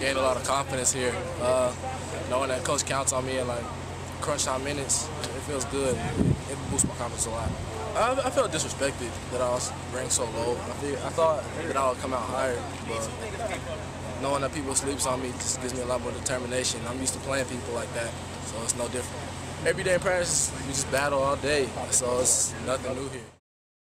gained a lot of confidence here. Uh, knowing that coach counts on me and like crunch time minutes, it feels good. It boosts my confidence a lot. I, I felt disrespected that I was ranked so low. I, feel, I thought that I would come out higher, but knowing that people sleeps on me just gives me a lot more determination. I'm used to playing people like that, so it's no different. Every day in practice, we just battle all day, so it's nothing new here.